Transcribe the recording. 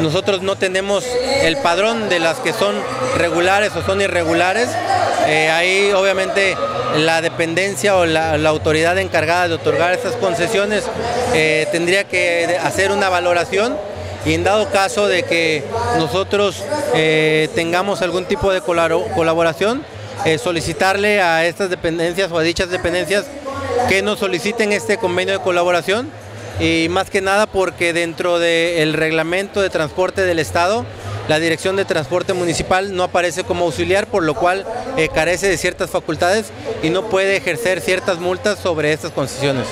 nosotros no tenemos el padrón de las que son regulares o son irregulares. Eh, ahí obviamente la dependencia o la, autoridad encargada de otorgar estas concesiones eh, tendría que hacer una valoración y en dado caso de que nosotros eh, tengamos algún tipo de colaboración, solicitarle a estas dependencias o a dichas dependencias que nos soliciten este convenio de colaboración y más que nada porque dentro del reglamento de transporte del Estado, la Dirección de Transporte Municipal no aparece como auxiliar, por lo cual eh, carece de ciertas facultades y no puede ejercer ciertas multas sobre estas concesiones.